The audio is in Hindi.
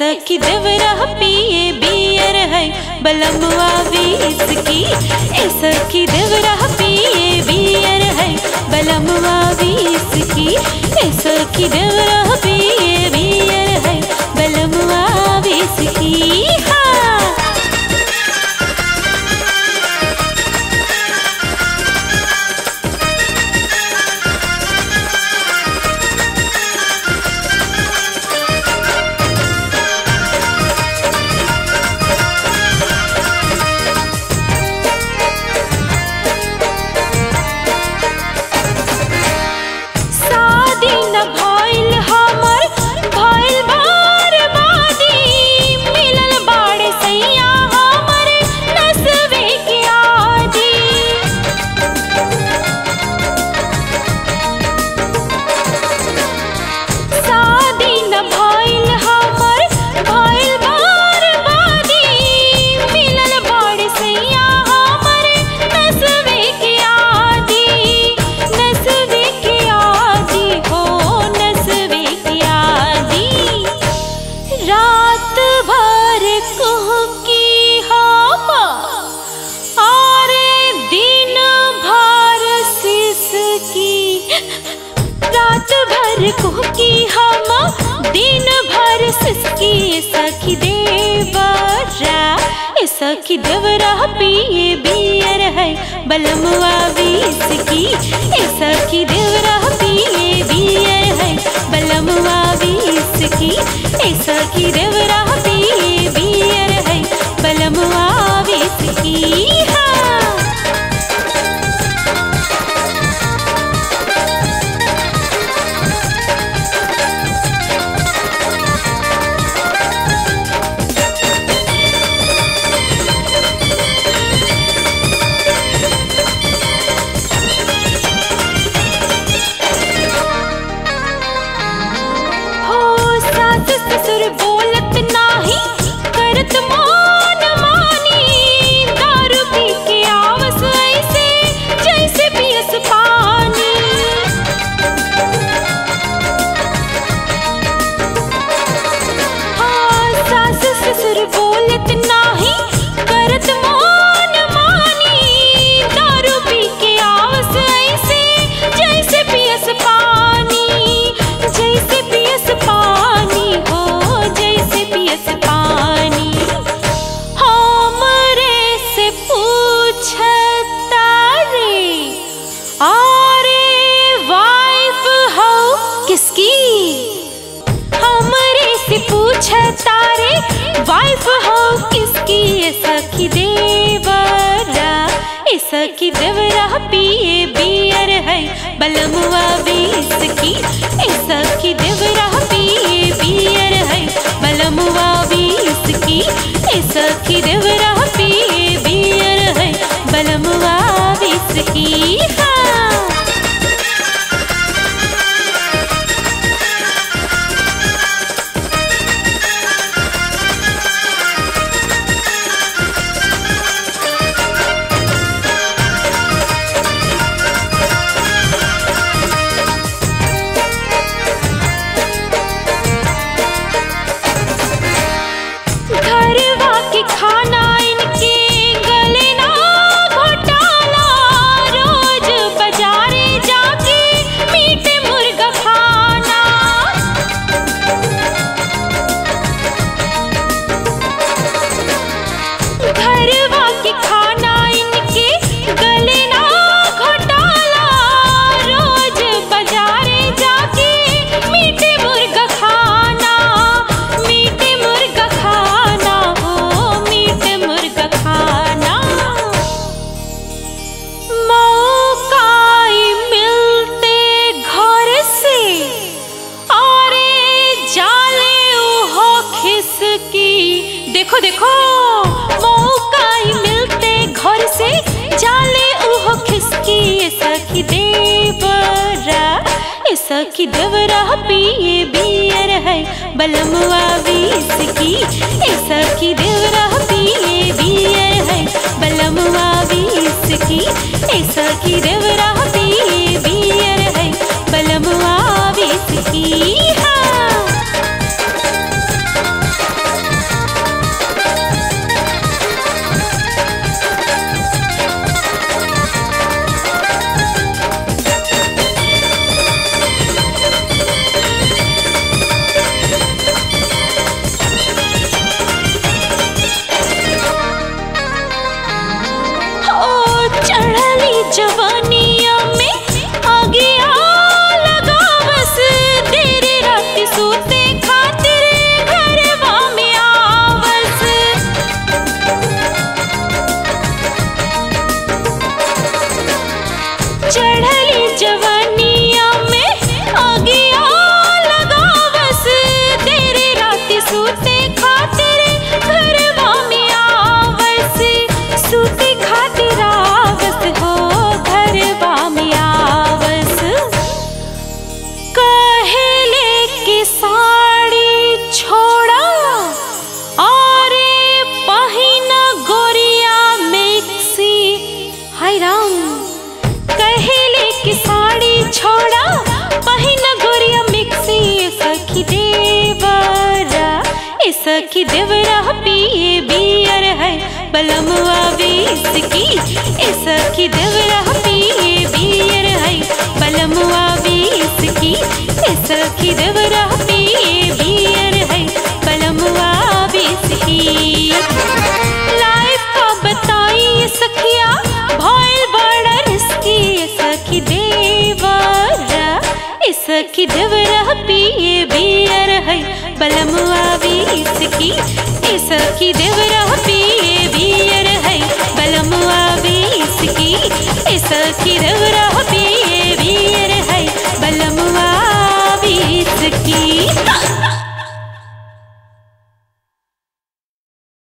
सखी देवरा पिए बियर है बलमवा भी इसकी। ए सखी देवरा पिए बियर है बलमवा भी इसकी। ए सखी देवरा पिए भर की हम दिन भर सिसकी सखी देवरा। सखी देवरा, पिए बियर है ए सखी देवरा, पिए बियर है बलमुआ बीस सखी देवरा पूछे तारे वाइफ हो किसकी? सखी देवरा सखी देवरा पिए बियर है, बलमुआ भी की ये सखी देवरा पिए बियर है, बलमुआ भी इसकी। सखी देवरा देखो, मौका ही मिलते घर से। जाले उहो खिसकी ये सखी देवरा ऐसा सखी देवरा पिए बियर है। बलमुआ बीस की, ये सखी देवरा पिए बियर है। बलमुआ बीस की, ये सखी देवरा छोड़ा पहिन गोरिया मिक्सी सखी देवरा ए सखी देवरा पिए बियर है, बलमवा विस्की ए सखी देवरा पिए बियर है, बलमवा विस्की ए सखी देवरा पिए बियर है, बलमवा विस्की लाइफ का बताइए सखी सखी देवरा पिए बियर है। बलमुआ भी इसकी इसकी देवरा